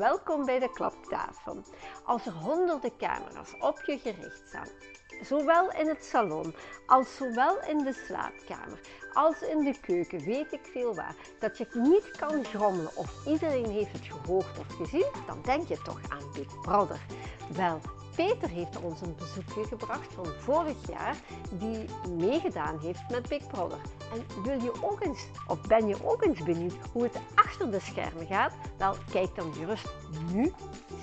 welkom bij de klaptafel. Als er honderden camera's op je gericht staan, zowel in het salon als zowel in de slaapkamer als in de keuken, weet ik veel waar, dat je niet kan grommelen of iedereen heeft het gehoord of gezien, dan denk je toch aan Big Brother. Wel, Peter heeft ons een bezoekje gebracht van vorig jaar die meegedaan heeft met Big Brother. En wil je ook eens, of ben je ook eens benieuwd hoe het achter de schermen gaat? Wel, kijk dan gerust nu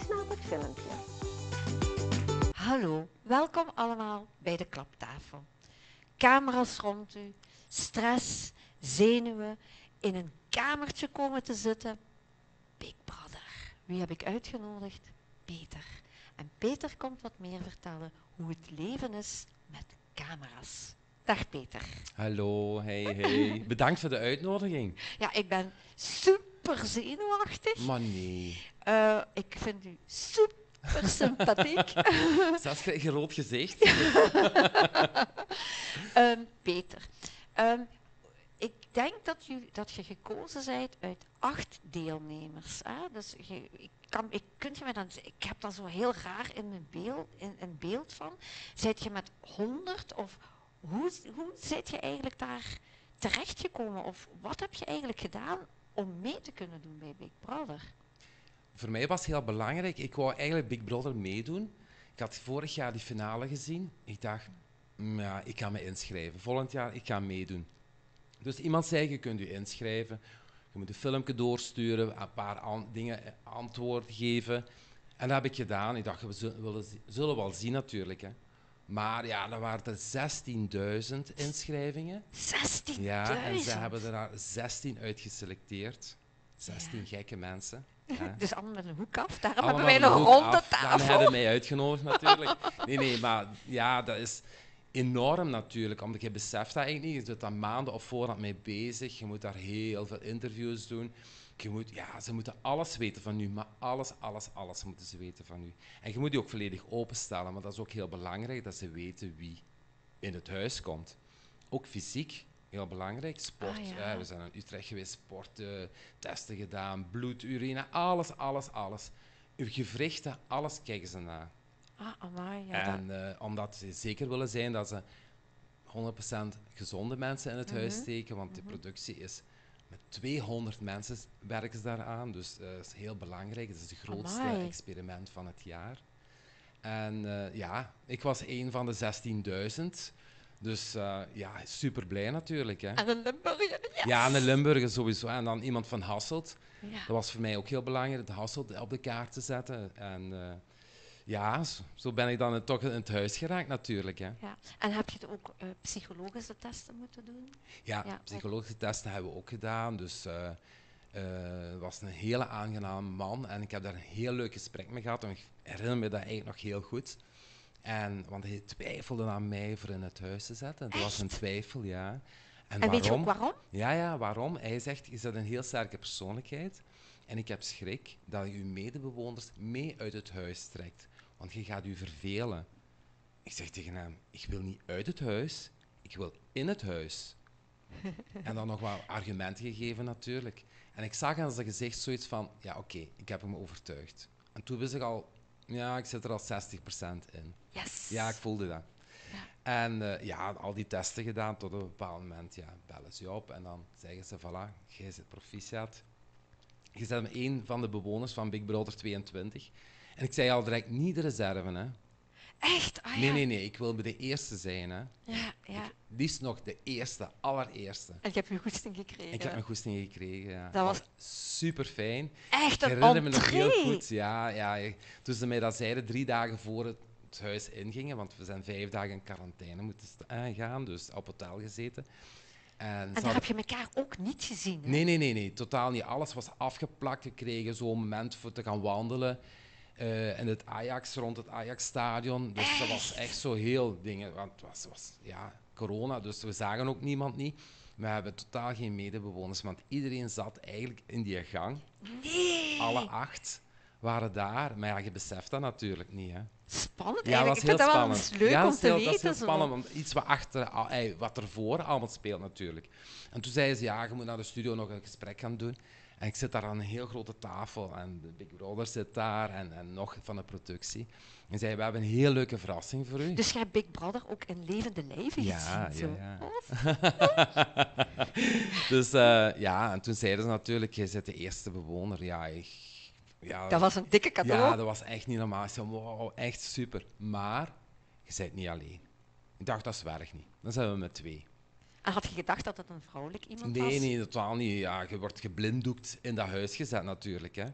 naar het filmpje. Hallo, welkom allemaal bij de klaptafel. Camera's rond u, stress, zenuwen, in een kamertje komen te zitten. Big Brother. Wie heb ik uitgenodigd? Peter. En Peter komt wat meer vertellen hoe het leven is met camera's. Dag Peter. Hallo, hey, hey. Bedankt voor de uitnodiging. Ja, ik ben super zenuwachtig. Maar nee. Uh, ik vind u super sympathiek. Zelfs je rood gezicht. um, Peter, um, ik denk dat, je, dat je gekozen bent uit acht deelnemers. Hè? Dus ik, kan, ik, kunt je me dan, ik heb daar zo heel raar in een beeld, in, een beeld van. Zit je met honderd of hoe, hoe zit je eigenlijk daar terechtgekomen? Of wat heb je eigenlijk gedaan om mee te kunnen doen bij Big Brother? Voor mij was het heel belangrijk. Ik wou eigenlijk Big Brother meedoen. Ik had vorig jaar die finale gezien. Ik dacht, mm, ja, ik ga me inschrijven. Volgend jaar, ik ga meedoen. Dus iemand zei, je kunt je inschrijven, je moet een filmpje doorsturen, een paar dingen eh, antwoord geven. En dat heb ik gedaan. Ik dacht, we zullen, zullen wel zien natuurlijk. Hè. Maar ja, er waren er 16.000 inschrijvingen. 16.000? Ja, en ze hebben er daar 16 uitgeselecteerd. 16 gekke mensen. Ja. Dus allemaal met een hoek af. Daarom hebben wij een ronde tafel. Dan hebben mij uitgenodigd natuurlijk. Nee, nee, maar ja, dat is enorm natuurlijk, omdat je beseft dat eigenlijk niet. Je zit daar maanden op voorhand mee bezig. Je moet daar heel veel interviews doen. Je moet, ja, ze moeten alles weten van u, maar alles, alles, alles moeten ze weten van u. En je moet die ook volledig openstellen, maar dat is ook heel belangrijk dat ze weten wie in het huis komt. Ook fysiek, heel belangrijk. Sport, ah, ja. we zijn in Utrecht geweest, sporten, testen gedaan, bloed, urine, alles, alles, alles. Uw gewrichten, alles kijken ze naar. Ah, amai, ja, en uh, omdat ze zeker willen zijn dat ze 100% gezonde mensen in het huis mhm. steken, want de mhm. productie is met 200 mensen werken ze daaraan, dus uh, dat is heel belangrijk. Het is het grootste experiment van het jaar. En uh, ja, ik was een van de 16.000. Dus uh, ja, super blij natuurlijk. Hè. En een Limburger. Yes. Ja, en een Limburger sowieso. En dan iemand van Hasselt. Ja. Dat was voor mij ook heel belangrijk, de Hasselt op de kaart te zetten. En ja, zo ben ik dan toch in het huis geraakt natuurlijk. Hè. Ja. En heb je ook uh, psychologische testen moeten doen? Ja, psychologische testen hebben we ook gedaan. Dus uh, uh, was een hele aangename man en ik heb daar een heel leuk gesprek mee gehad. En ik herinner me dat eigenlijk nog heel goed. En, want hij twijfelde aan mij voor in het huis te zetten. Dat was een twijfel, ja. En, en waarom? weet je ook waarom? Ja, ja, waarom? Hij zegt, je bent een heel sterke persoonlijkheid. En ik heb schrik dat je je medebewoners mee uit het huis trekt want je gaat je vervelen. Ik zeg tegen hem, ik wil niet uit het huis, ik wil in het huis. en dan nog wat argumenten gegeven natuurlijk. En ik zag aan zijn gezicht zoiets van, ja oké, ik heb hem overtuigd. En toen wist ik al, ja, ik zit er al 60% in. Yes. Ja, ik voelde dat. Ja. En uh, ja, al die testen gedaan, tot een bepaald moment ja, bellen ze je op en dan zeggen ze, voilà, jij zit proficiat. Je bent een van de bewoners van Big Brother 22. En ik zei al direct, niet de reserve, hè. Echt? Ah, ja. Nee, nee, nee. Ik wil bij de eerste zijn, hè. Ja, ja. Ik, liefst nog de eerste, allereerste. En ik heb je goesting gekregen. Ik heb mijn goesting gekregen, ja. Dat was super fijn. Echt een Ik herinner me nog heel goed, ja. ja. Toen ze mij dat zeiden, drie dagen voor het huis ingingen, want we zijn vijf dagen in quarantaine moeten gaan, dus op hotel gezeten. En, en daar heb je elkaar ook niet gezien? Nee, nee, nee, nee, totaal niet. Alles was afgeplakt gekregen, zo'n moment voor te gaan wandelen. Uh, in het Ajax, rond het Ajax-stadion. Dus dat was echt zo heel dingen. Want het was, was ja, corona, dus we zagen ook niemand niet. We hebben totaal geen medebewoners, want iedereen zat eigenlijk in die gang. Nee. Alle acht waren daar. Maar ja, je beseft dat natuurlijk niet. Hè. Spannend ja, was heel spannend. leuk ja, om te weten. Dat is heel spannend, want iets wat, achter, wat ervoor allemaal speelt natuurlijk. En toen zeiden ze, ja, je moet naar de studio nog een gesprek gaan doen. En ik zit daar aan een heel grote tafel en de Big Brother zit daar en, en nog van de productie. En zei, we hebben een heel leuke verrassing voor u. Dus jij hebt Big Brother ook in levende lijven Ja, gezien? ja, ja. Dus eh, ja, en toen zeiden ze natuurlijk, jij bent de eerste bewoner. Ja, ik, ja, Dat was een dikke cadeau. ja, dat was echt niet normaal. Ik zei, wow, echt super. Maar je bent niet alleen. Ik dacht, dat is werk niet. Dan zijn we met twee. Had je gedacht dat het een vrouwelijk iemand was? Nee, nee, totaal niet. Ja, je wordt geblinddoekt in dat huis gezet natuurlijk. Hè.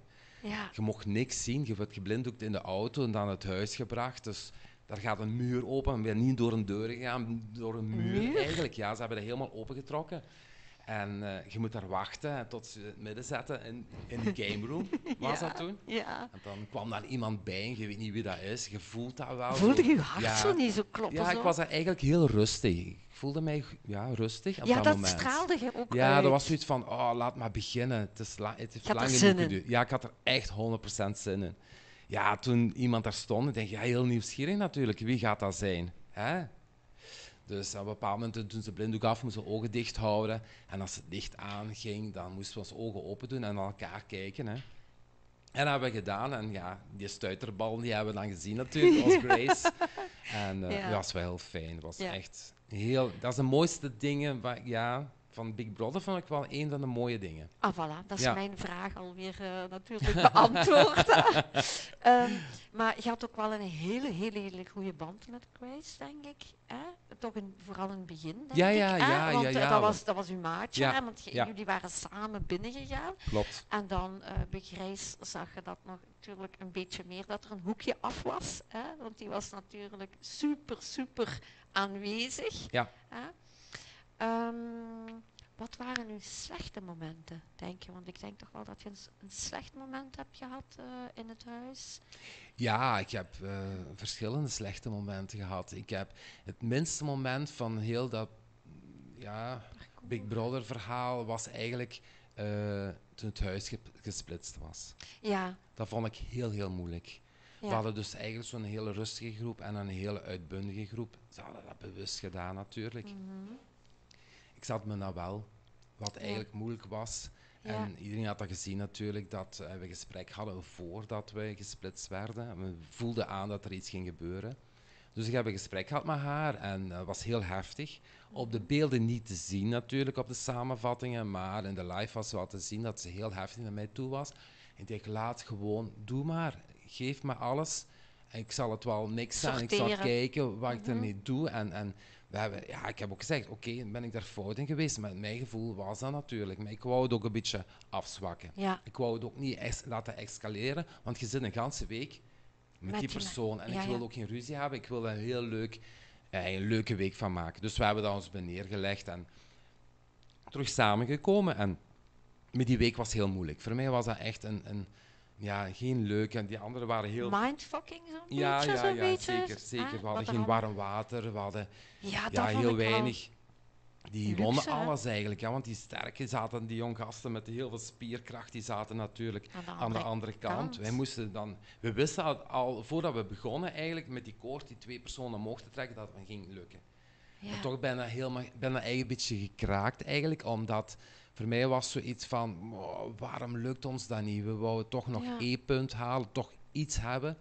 Ja. Je mocht niks zien. Je wordt geblinddoekt in de auto en dan het huis gebracht. Dus daar gaat een muur open. We zijn niet door een deur gegaan, door een muur, muur? eigenlijk. Ja, ze hebben dat helemaal opengetrokken. En eh, je moet daar wachten tot ze het midden zetten in, in de game room. Was Ja. dat toen? ja. En dan kwam daar iemand bij en je weet niet wie dat is. Je voelt dat wel. Voelde je hart Ja. zo niet zo kloppen? Ja, zo? ik was daar eigenlijk heel rustig. Ik voelde mij ja, rustig op ja, dat, dat moment. straalde je ook Ja, uit. dat was zoiets van, oh, laat maar beginnen. Het, is la het heeft lang genoeg geduurd. Ja, ik had er echt 100% zin in. Ja, toen iemand daar stond, denk je, ja, heel nieuwsgierig natuurlijk. Wie gaat dat zijn? Hè? Dus op een bepaald moment toen ze blinddoek af, moesten we ogen dicht houden. En als het licht aanging, dan moesten we onze ogen open doen en naar elkaar kijken. Hè? En dat hebben we gedaan. En ja, die stuiterbal die hebben we dan gezien natuurlijk, als Grace. En eh, Ja. dat was wel heel fijn. Dat was Ja. echt heel... Dat is de mooiste dingen, waar, ja, van Big Brother vond ik wel een van de mooie dingen. Ah, voilà. Dat is Ja. mijn vraag alweer eh, natuurlijk beantwoord. Ehm, maar je had ook wel een hele, hele, hele goede band met Grace, denk ik. Hè? Toch in, vooral in het begin, denk Ja, ik. ja, hè? ja, Want ja, eh, ja. dat, was, dat was uw maatje, Ja, hè? want jullie waren samen binnengegaan. Klopt. En dan eh bij Grace zag je dat nog natuurlijk een beetje meer, dat er een hoekje af was. Hè? Want die was natuurlijk super, super aanwezig. Ja. Hè? Ehm, wat waren uw slechte momenten, denk je? Want ik denk toch wel dat je een, slecht moment hebt gehad eh, in het huis. Ja, ik heb eh, verschillende slechte momenten gehad. Ik heb het minste moment van heel dat ja, Big Brother verhaal was eigenlijk eh, toen het huis ge- gesplitst was. Ja, Dat vond ik heel, heel moeilijk. We hadden dus eigenlijk zo'n hele rustige groep en een hele uitbundige groep. Ze hadden dat bewust gedaan natuurlijk. Mhm. Ik zat me nou wel, wat eigenlijk moeilijk was. Ja. En iedereen had dat gezien natuurlijk, dat eh, we gesprek hadden voordat we gesplitst werden. En we voelden aan dat er iets ging gebeuren. Dus ik heb een gesprek gehad met haar en dat was heel heftig. Op de beelden niet te zien natuurlijk, op de samenvattingen, maar in de live was wel te zien dat ze heel heftig naar mij toe was. En ik dacht, laat gewoon, doe maar, geef me alles. En ik zal het wel niks zijn, ik zal kijken wat ik Mhm. ermee doe. En, en we hebben, ja, ik heb ook gezegd, oké, ben ik daar fout in geweest? Maar mijn gevoel was dat natuurlijk. Maar ik wou het ook een beetje afzwakken. ja. Ik wou het ook niet es- laten escaleren, want je zit een ganse week met, Met die persoon. En ja, ik wil ja. ook geen ruzie hebben, ik wil er een heel leuk, eh, een leuke week van maken. Dus we hebben dat ons bij neergelegd en terug samengekomen. En met die week was heel moeilijk. Voor mij was dat echt een, een ja, geen leuk. En die anderen waren heel... Mindfucking zo'n ja, beetje, ja, ja, beetje. zeker, zeker. hè, We hadden geen warm water, we hadden Ja, ja, heel weinig. Die luxe, wonnen alles eigenlijk, ja, want die sterke zaten, die jong gasten met heel veel spierkracht, die zaten natuurlijk Aan de aan de andere kant. kant. Wij moesten dan, we wisten al, al voordat we begonnen eigenlijk met die koord die twee personen mochten trekken, dat het ging lukken. Ja. En toch ben ik eigenlijk een beetje gekraakt eigenlijk, omdat voor mij was zoiets van, "Oh, waarom lukt ons dat niet? We wouden toch nog Ja. één punt halen, toch iets hebben.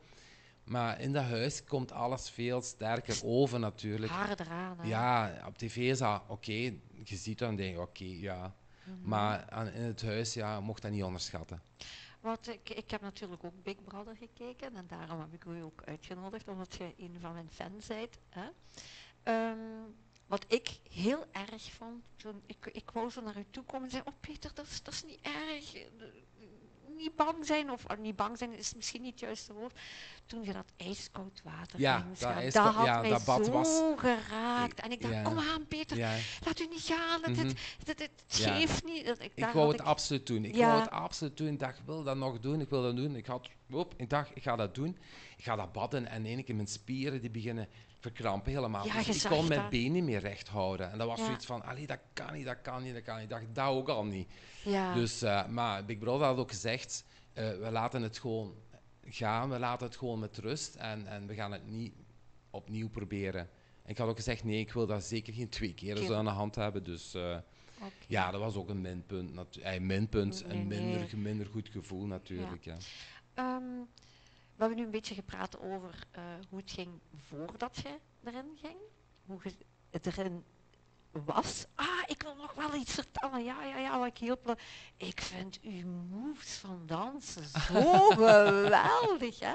Maar in dat huis komt alles veel sterker over natuurlijk. Harder aan. hè. Ja, op tv is dat oké, je ziet dat en denk je oké, ja. Mhm. Maar aan, in het huis, ja, mocht dat niet onderschatten. Wat ik, ik heb natuurlijk ook Big Brother gekeken en daarom heb ik u ook uitgenodigd, omdat je een van mijn fans bent. Hè. Ehm, wat ik heel erg vond, toen ik, ik wou zo naar u toe komen en zei, oh Peter, dat is, dat is niet erg. Niet bang zijn, of niet bang zijn is misschien niet het juiste woord. Toen je dat ijskoud water Ja, dat had ja, mij dat bad zo was- geraakt. En ik dacht, Ja. kom aan Peter, Ja, laat u niet gaan, het, Mhm. het, het, het Ja. geeft niet. Dat- Ik, ik wou het ik- absoluut doen. Ik wou het absoluut doen. Ik dacht, ik wil dat nog doen, ik wil dat doen. Ik had, op, ik dacht, ik ga dat doen. Ik ga dat badden en in één keer mijn spieren die beginnen verkrampen helemaal. Ja, dus ik kon mijn benen niet meer recht houden. En dat was Ja. zoiets van, allee, dat kan niet, dat kan niet, dat kan niet. Ik dacht, dat ook al niet. ja. Dus, eh, maar Big Brother had ook gezegd, eh, we laten het gewoon gaan, we laten het gewoon met rust en, en we gaan het niet opnieuw proberen. En ik had ook gezegd, nee, ik wil dat zeker geen twee keer zo aan de hand hebben. Dus, eh. Ja, dat was ook een minpunt. natu- eh, minpunt, Nee, een minder, nee. minder goed gevoel natuurlijk. Ja. Ehm, hebben nu een beetje gepraat over eh, hoe het ging voordat je erin ging. Hoe het erin was. Ah, ik wil nog wel iets vertellen. Ja, ja, ja, wat ik heel ple- Ik vind uw moves van dansen zo geweldig, hè.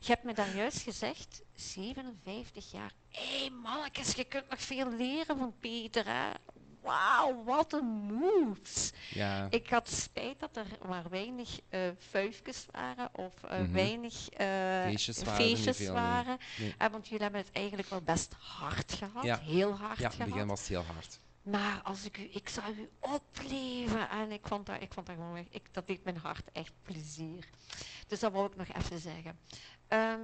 Je hebt me daar juist gezegd, 57 jaar. Hé, hey, mannetjes, je kunt nog veel leren van Peter, hè. Wauw, wat een moves. Ja. Ik had spijt dat er maar weinig vuifjes waren of eh, Mhm. weinig eh, Feestjes waren feestjes nee. Nee. Want jullie hebben het eigenlijk wel best hard gehad, Ja. heel hard Ja, in het gehad. begin was het heel hard. Maar als ik u, ik zou u opleven en ik vond dat, ik vond dat gewoon, ik, dat deed mijn hart echt plezier. Dus dat wou ik nog even zeggen. Ehm,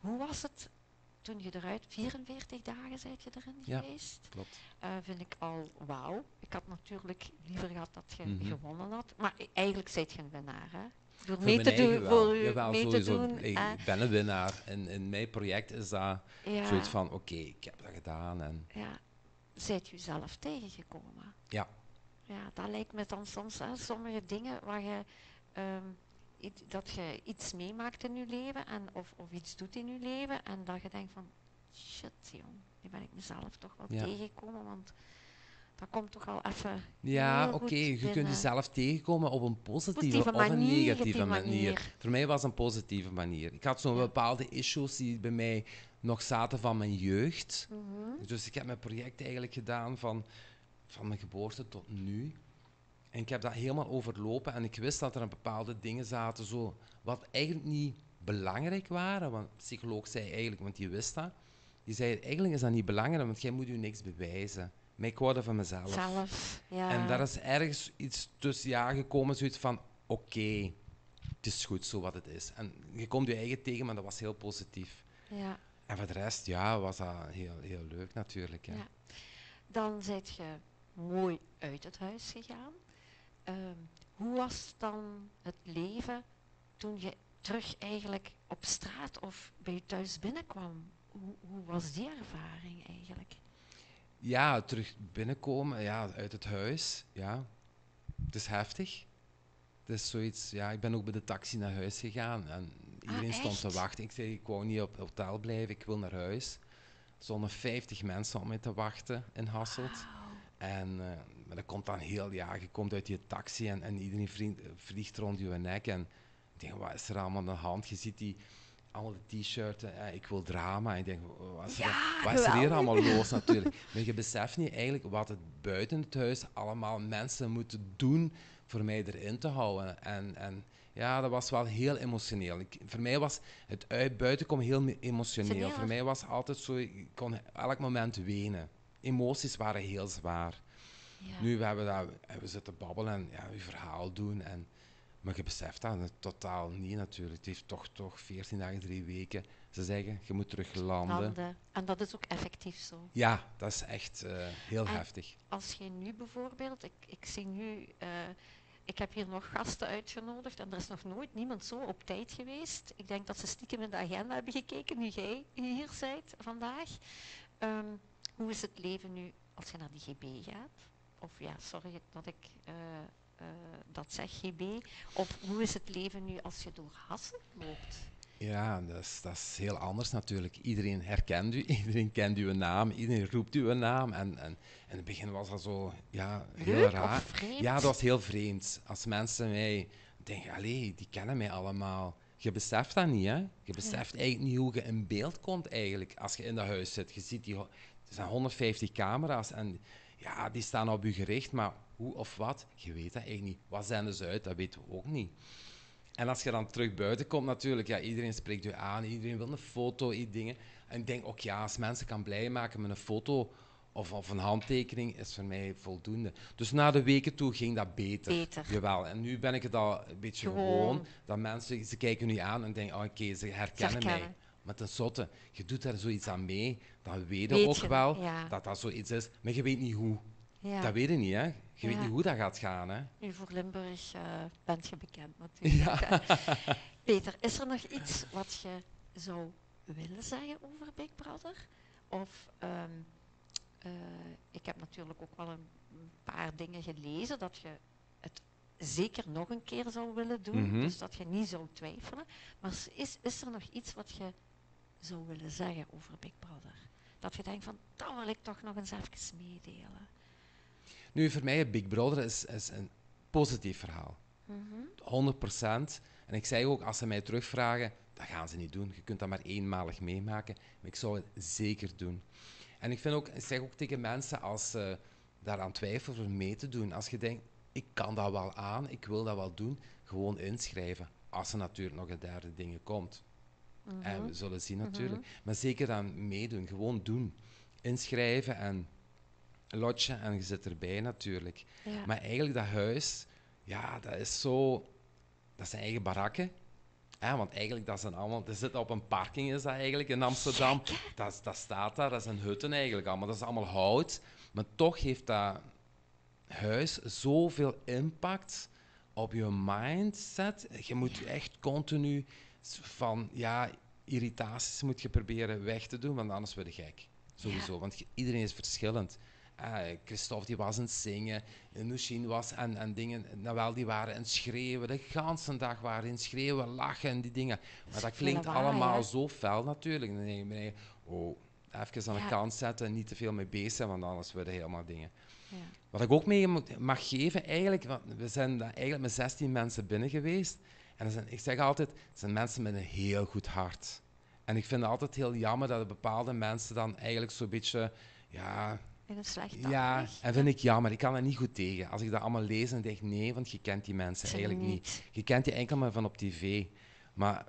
hoe was het toen je eruit, 44 dagen zijt je erin Ja. geweest? Klopt. Eh, vind ik al wauw. Ik had natuurlijk liever gehad dat je Mhm. gewonnen had. Maar e- eigenlijk zijt je een winnaar, hè? Door Voor mee te doen, wel. voor Jawel, mee te doen. Ik eh, ben een winnaar. En in mijn project is dat ja, zoiets van, oké, ik heb dat gedaan. En ja. Zijt u zelf tegengekomen? ja, Ja, dat lijkt me dan soms, hè, sommige dingen waar je, ehm, iets- dat je iets meemaakt in je leven en, of, of iets doet in je leven en dat je denkt van, shit jong, nu ben ik mezelf toch wel Ja. tegengekomen, want dat komt toch wel even ja oké, je kunt jezelf tegenkomen op een positieve, Positieve of een negatieve manier. manier. Voor mij was het een positieve manier. Ik had zo'n bepaalde issues die bij mij nog zaten van mijn jeugd. Mhm. Dus ik heb mijn project eigenlijk gedaan van, van mijn geboorte tot nu. En ik heb dat helemaal overlopen en ik wist dat er een bepaalde dingen zaten zo, wat eigenlijk niet belangrijk waren. Want de psycholoog zei eigenlijk, want die wist dat, die zei eigenlijk is dat niet belangrijk, want jij moet je niks bewijzen. Maar ik dat van mezelf. Zelf, ja. En daar is ergens iets tussen ja gekomen, zoiets van oké, het is goed zo wat het is. En je komt je eigen tegen, maar dat was heel positief. ja. En voor de rest, ja, was dat heel, heel leuk natuurlijk. Ja. Ja. Dan zijt je mooi uit het huis gegaan. Ehm, hoe was dan het leven toen je terug eigenlijk op straat of bij je thuis binnenkwam? Hoe, hoe was die ervaring eigenlijk? Ja, terug binnenkomen, ja, uit het huis, ja. Het is heftig. Het is zoiets, ja, ik ben ook bij de taxi naar huis gegaan en iedereen stond te wachten. Ik zei, ik wou niet op het hotel blijven, ik wil naar huis. Er stonden 50 mensen op mij te wachten in Hasselt. En eh, maar dat komt dan heel, ja, je komt uit je taxi en, en iedereen vriend, vliegt rond je nek. En ik denk, wat is er allemaal aan de hand? Je ziet die, allemaal de t-shirts, eh, ik wil drama. En ik denk, wat is, er, Ja, wat is er hier allemaal los natuurlijk? Maar je beseft niet eigenlijk wat het buiten het huis allemaal mensen moeten doen voor mij erin te houden. En, en ja, dat was wel heel emotioneel. Ik, voor mij was het uit buiten komen heel emotioneel. Voor mij was altijd zo, ik kon elk moment wenen. Emoties waren heel zwaar. Ja. Nu we hebben dat, en we zitten babbelen en ja, je verhaal doen. En, maar je beseft dat het totaal niet natuurlijk. Het heeft toch, toch 14 dagen, drie weken. Ze zeggen, je moet terug landen. Landen. En dat is ook effectief zo. Ja, dat is echt eh, heel En- heftig. Als je nu bijvoorbeeld, ik, ik zie nu, eh, ik heb hier nog gasten uitgenodigd en er is nog nooit niemand zo op tijd geweest. Ik denk dat ze stiekem in de agenda hebben gekeken, nu jij hier bent vandaag. Ehm, hoe is het leven nu als je naar die GB gaat? Of ja, sorry dat ik eh, eh, dat zeg, GB. Of hoe is het leven nu als je door Hassen loopt? Ja, dat is, dat is heel anders natuurlijk. Iedereen herkent u, iedereen kent uw naam, iedereen roept uw naam. En, en in het begin was dat zo, ja, heel Leuk raar. Ja, dat was heel vreemd. Als mensen mij denken, allee, die kennen mij allemaal. Je beseft dat niet, hè? Je beseft eigenlijk niet hoe je in beeld komt eigenlijk als je in dat huis zit. Je ziet die, er zijn 150 camera's en ja, die staan op je gericht, maar hoe of wat, je weet dat eigenlijk niet. Wat zenden ze uit, dat weten we ook niet. En als je dan terug buiten komt natuurlijk, ja, iedereen spreekt je aan, iedereen wil een foto, die dingen. En ik denk ook, ja, als mensen kan blij maken met een foto of, of een handtekening, is voor mij voldoende. Dus na de weken toe ging dat beter. Beter. Jawel, en nu ben ik het al een beetje Gewoon. gewoon, dat mensen, ze kijken nu aan en denken, oh, oké, ze herkennen mij. herkennen. Maar tenslotte, je doet daar zoiets aan mee, dan weet je ook wel ja. dat dat zoiets is, maar je weet niet hoe. Ja. Dat weet je niet, hè. Je weet niet hoe dat gaat gaan, hè. Nu voor Limburg eh, bent je bekend natuurlijk. hè. Peter, is er nog iets wat je zou willen zeggen over Big Brother? Of, ehm, eh, ik heb natuurlijk ook wel een paar dingen gelezen dat je het zeker nog een keer zou willen doen. Mhm. Dus dat je niet zou twijfelen. Maar is, is er nog iets wat je zou willen zeggen over Big Brother? Dat je denkt van, dat wil ik toch nog eens even meedelen. Nu, voor mij, Big Brother is, is een positief verhaal. 100%. En ik zei ook, als ze mij terugvragen, dat gaan ze niet doen. Je kunt dat maar eenmalig meemaken. Maar ik zou het zeker doen. En ik, vind ook, ik zeg ook tegen mensen, als ze daaraan twijfelen om mee te doen, als je denkt, ik kan dat wel aan, ik wil dat wel doen, gewoon inschrijven. Als er natuurlijk nog een derde dingen komt. En we zullen zien natuurlijk. Maar zeker dan meedoen, gewoon doen. Inschrijven en lotje en je zit erbij natuurlijk. Ja. Maar eigenlijk dat huis, ja, dat is zo... Dat zijn eigen barakken. Hè, want eigenlijk, dat zijn allemaal... Dat zit op een parking, is dat eigenlijk, in Amsterdam. Dat, dat staat daar, dat zijn hutten eigenlijk allemaal. Dat is allemaal hout. Maar toch heeft dat huis zoveel impact op je mindset. Je moet echt continu van, ja, irritaties moet je proberen weg te doen, want anders word je gek. Sowieso, want iedereen is verschillend. Ah, Christophe die was aan het zingen, Nushin was en, en dingen, nou die waren aan het schreeuwen, de ganse dag waren aan het schreeuwen, lachen en die dingen. Maar dat klinkt allemaal hè? zo fel natuurlijk. Dan denk je, nee, oh, even aan de Ja. kant zetten en niet te veel mee bezig zijn, want anders worden helemaal dingen. Ja. Wat ik ook mee mag geven, eigenlijk, want we zijn daar eigenlijk met 16 mensen binnen geweest. En zijn, ik zeg altijd, het zijn mensen met een heel goed hart. En ik vind het altijd heel jammer dat bepaalde mensen dan eigenlijk zo'n beetje, ja, In een slecht ja, en vind ik jammer. Ik kan er niet goed tegen. Als ik dat allemaal lees en denk, nee, want je kent die mensen eigenlijk niet. niet. Je kent die enkel maar van op tv. Maar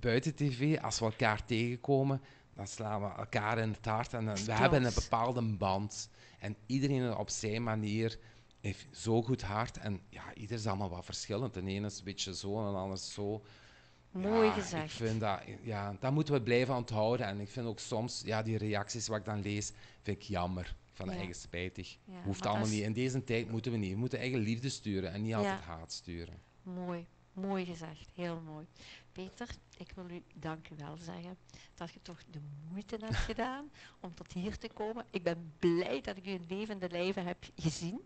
buiten tv, als we elkaar tegenkomen, dan slaan we elkaar in het hart en dan- we hebben een bepaalde band. En iedereen op zijn manier heeft zo goed hart. En ja, ieder is allemaal wat verschillend. De ene is een beetje zo en de ander is zo. Mooi Ja, gezegd. Ik vind dat, ja, dat moeten we blijven onthouden. En ik vind ook soms, ja, die reacties wat ik dan lees, vind ik jammer. Van Ja. eigen spijtig. Ja, Hoeft allemaal is- niet. In deze tijd moeten we niet. We moeten eigen liefde sturen en niet altijd haat sturen. Mooi, mooi gezegd, heel mooi. Peter, ik wil u dank u wel zeggen dat je toch de moeite hebt gedaan om tot hier te komen. Ik ben blij dat ik u in levende lijven heb gezien.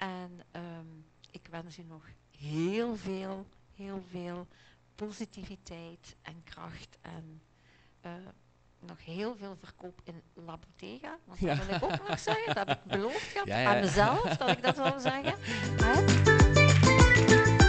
En ehm, ik wens u nog heel veel, heel veel positiviteit en kracht en eh, nog heel veel verkoop in La Bottega. Want dat Ja. wil ik ook nog zeggen, dat heb ik beloofd gehad Ja, ja. aan mezelf, dat ik dat zou zeggen.